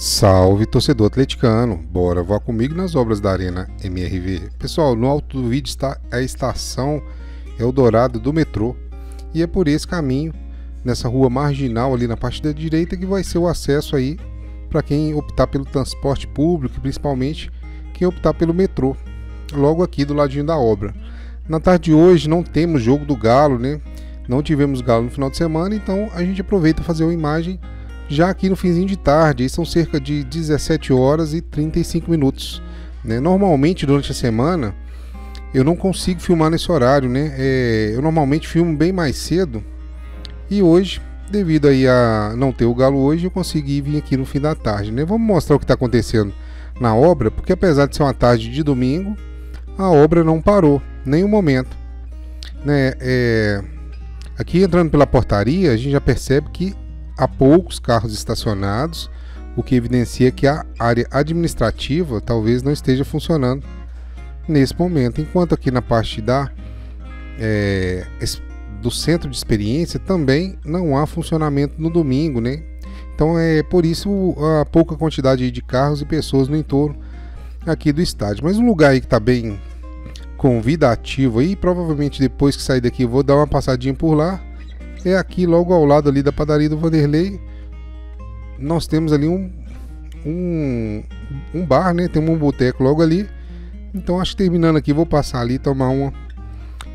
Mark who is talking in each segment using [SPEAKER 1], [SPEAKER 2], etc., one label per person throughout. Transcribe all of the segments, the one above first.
[SPEAKER 1] Salve torcedor atleticano, bora voar comigo nas obras da Arena MRV. Pessoal, no alto do vídeo está a estação Eldorado do metrô e é por esse caminho, nessa rua marginal ali na parte da direita, que vai ser o acesso aí para quem optar pelo transporte público principalmente quem optar pelo metrô, logo aqui do ladinho da obra. Na tarde de hoje não temos jogo do Galo, né? Não tivemos Galo no final de semana, então a gente aproveita fazer uma imagem já aqui no finzinho de tarde, são cerca de 17 horas e 35 minutos. Né? Normalmente durante a semana eu não consigo filmar nesse horário, né? É, eu normalmente filmo bem mais cedo e hoje, devido aí a não ter o galo hoje, eu consegui vir aqui no fim da tarde, né? Vamos mostrar o que está acontecendo na obra, porque apesar de ser uma tarde de domingo, a obra não parou, nenhum momento, né? É, aqui entrando pela portaria, a gente já percebe que há poucos carros estacionados, o que evidencia que a área administrativa talvez não esteja funcionando nesse momento, enquanto aqui na parte da é, do centro de experiência também não há funcionamento no domingo, né? Então é por isso a pouca quantidade de carros e pessoas no entorno aqui do estádio. Mas um lugar aí que está bem convidativo aí, provavelmente depois que sair daqui vou dar uma passadinha por lá é aqui logo ao lado ali da padaria do Vanderlei. Nós temos ali um, um, um bar, né? Tem um boteco logo ali. Então acho que terminando aqui vou passar ali tomar uma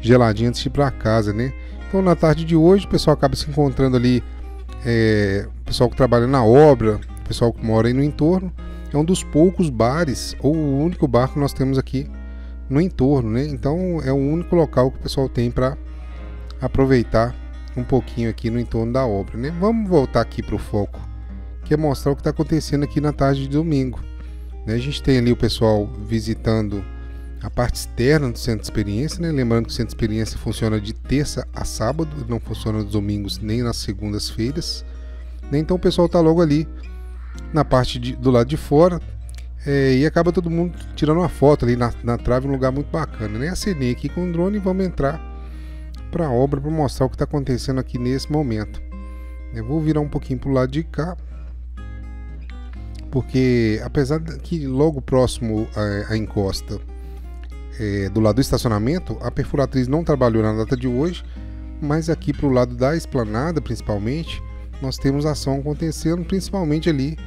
[SPEAKER 1] geladinha antes de ir para casa, né? Então na tarde de hoje o pessoal acaba se encontrando ali, é, o pessoal que trabalha na obra, o pessoal que mora aí no entorno. É um dos poucos bares, ou o único bar que nós temos aqui no entorno, né? Então é o único local que o pessoal tem para aproveitar um pouquinho aqui no entorno da obra. Né? Vamos voltar aqui para o foco, que é mostrar o que está acontecendo aqui na tarde de domingo. Né? A gente tem ali o pessoal visitando a parte externa do centro de experiência, né? lembrando que o centro de experiência funciona de terça a sábado, não funciona nos domingos nem nas segundas-feiras. Né? Então o pessoal está logo ali na parte de, do lado de fora, é, e acaba todo mundo tirando uma foto ali na, na trave, um lugar muito bacana. Né? Acenei aqui com o drone e vamos entrar para a obra para mostrar o que está acontecendo aqui nesse momento. Eu vou virar um pouquinho para o lado de cá, porque apesar que logo próximo à, encosta é, do lado do estacionamento, a perfuratriz não trabalhou na data de hoje, mas aqui para o lado da esplanada, principalmente, nós temos ação acontecendo, principalmente ali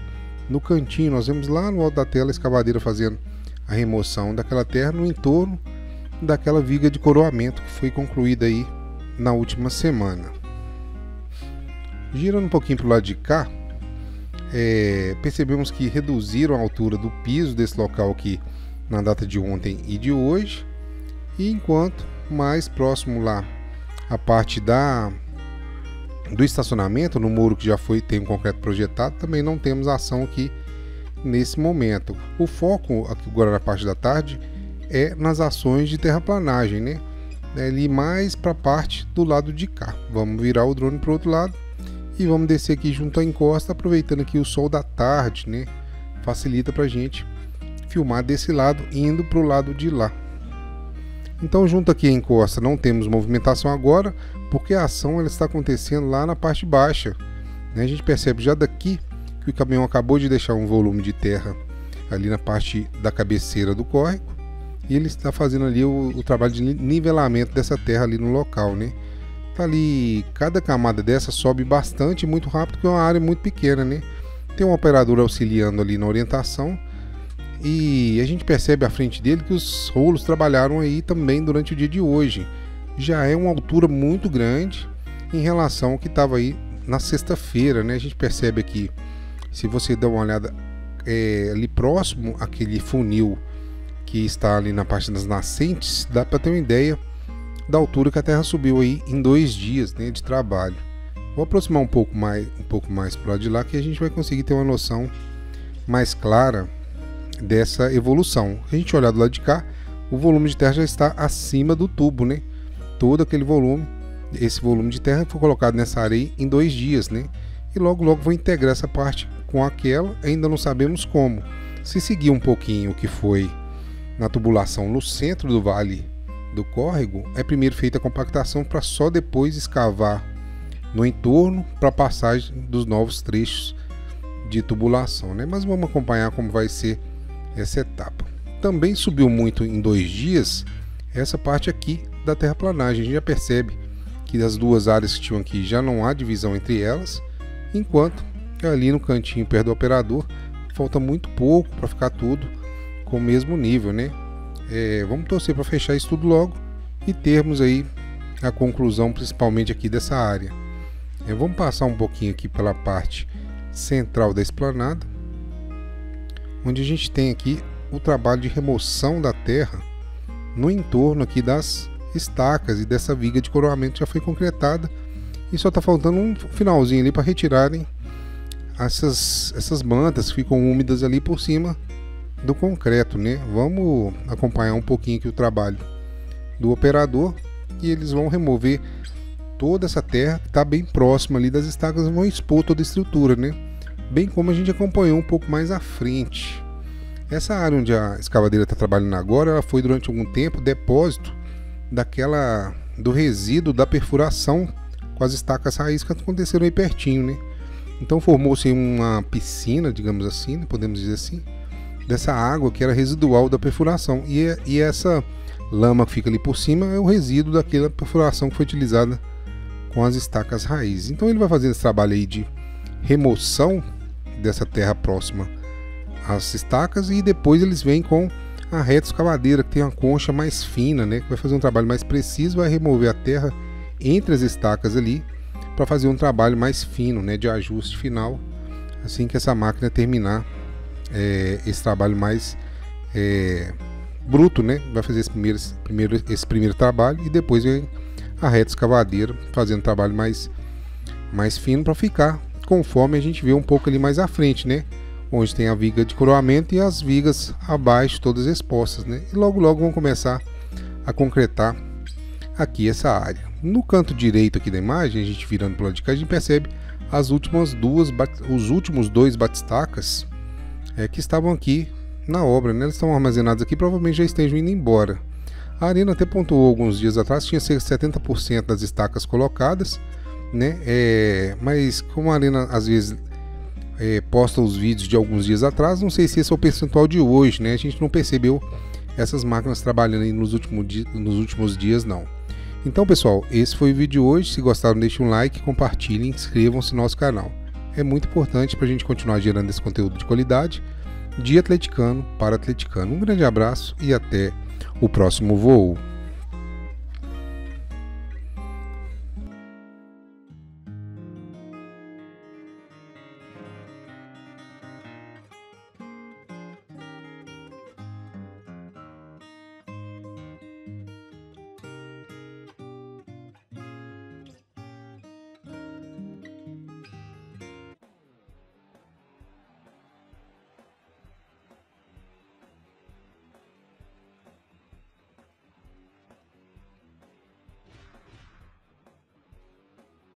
[SPEAKER 1] no cantinho. Nós vemos lá no alto da tela a escavadeira fazendo a remoção daquela terra no entorno daquela viga de coroamento que foi concluída aí na última semana. Girando um pouquinho para o lado de cá, é, percebemos que reduziram a altura do piso desse local aqui na data de ontem e de hoje, e enquanto mais próximo lá a parte da do estacionamento no muro que já foi tem um concreto projetado, também não temos ação aqui nesse momento. O foco agora na parte da tarde é nas ações de terraplanagem, né? É ali mais para a parte do lado de cá. Vamos virar o drone para o outro lado e vamos descer aqui junto à encosta, aproveitando aqui o sol da tarde, né? Facilita para a gente filmar desse lado indo para o lado de lá. Então, junto aqui à encosta, não temos movimentação agora, porque a ação ela está acontecendo lá na parte baixa. Né? A gente percebe já daqui que o caminhão acabou de deixar um volume de terra ali na parte da cabeceira do córrego e ele está fazendo ali o, o, trabalho de nivelamento dessa terra ali no local, né? Tá ali, cada camada dessa sobe bastante, muito rápido, porque é uma área muito pequena, né? Tem um operador auxiliando ali na orientação e a gente percebe à frente dele que os rolos trabalharam aí também durante o dia de hoje. Já é uma altura muito grande em relação ao que estava aí na sexta-feira, né? A gente percebe aqui, se você der uma olhada é, ali próximo aquele funil que está ali na parte das nascentes, dá para ter uma ideia da altura que a Terra subiu aí em dois dias né, de trabalho. Vou aproximar um pouco mais, um pouco mais para lado de lá que a gente vai conseguir ter uma noção mais clara dessa evolução. A gente olhar do lado de cá, o volume de terra já está acima do tubo, né? Todo aquele volume, esse volume de terra foi colocado nessa área em dois dias, né? E logo logo vou integrar essa parte com aquela, ainda não sabemos como. Se seguir um pouquinho o que foi na tubulação no centro do vale do córrego, é primeiro feita a compactação para só depois escavar no entorno para a passagem dos novos trechos de tubulação, né? Mas vamos acompanhar como vai ser essa etapa. Também subiu muito em dois dias essa parte aqui da terraplanagem. A gente já percebe que das duas áreas que tinham aqui já não há divisão entre elas, enquanto ali no cantinho perto do operador falta muito pouco para ficar tudo com o mesmo nível, né? É, vamos torcer para fechar isso tudo logo e termos aí a conclusão principalmente aqui dessa área. É, vamos passar um pouquinho aqui pela parte central da esplanada, onde a gente tem aqui o trabalho de remoção da terra no entorno aqui das estacas e dessa viga de coroamento já foi concretada e só está faltando um finalzinho ali para retirarem essas, essas mantas que ficam úmidas ali por cima do concreto, né? Vamos acompanhar um pouquinho aqui o trabalho do operador e eles vão remover toda essa terra que está bem próxima ali das estacas, vão expor toda a estrutura, né? Bem como a gente acompanhou um pouco mais à frente. Essa área onde a escavadeira está trabalhando agora, ela foi durante algum tempo depósito daquela do resíduo da perfuração com as estacas raiz que aconteceram aí pertinho, né? Então formou-se uma piscina, digamos assim, né? podemos dizer assim, dessa água que era residual da perfuração. E, e essa lama que fica ali por cima é o resíduo daquela perfuração que foi utilizada com as estacas raiz. Então ele vai fazer esse trabalho aí de remoção dessa terra próxima às estacas e depois eles vêm com a reta escavadeira que tem uma concha mais fina, né, que vai fazer um trabalho mais preciso, vai remover a terra entre as estacas ali para fazer um trabalho mais fino, né, de ajuste final, assim que essa máquina terminar é, esse trabalho mais é, bruto, né, vai fazer esse primeiro, primeiro, esse primeiro trabalho e depois vem a reta escavadeira fazendo trabalho mais mais fino para ficar conforme a gente vê um pouco ali mais à frente, né? onde tem a viga de coroamento e as vigas abaixo todas expostas, né? E logo logo vão começar a concretar aqui essa área. No canto direito aqui da imagem, a gente virando para o lado de cá, a gente percebe as últimas duas, os últimos dois batistacas é, que estavam aqui na obra, né? Eles estão armazenados aqui, provavelmente já estejam indo embora. A Arena até pontuou alguns dias atrás, tinha cerca de 70% das estacas colocadas, né? É, mas como a Arena às vezes é, posta os vídeos de alguns dias atrás. Não sei se esse é o percentual de hoje, né? A gente não percebeu essas máquinas trabalhando nos, últimos nos últimos dias, não. Então, pessoal, esse foi o vídeo de hoje. Se gostaram, deixem um like, compartilhem, inscrevam-se no nosso canal. É muito importante para a gente continuar gerando esse conteúdo de qualidade de atleticano para atleticano. Um grande abraço e até o próximo voo.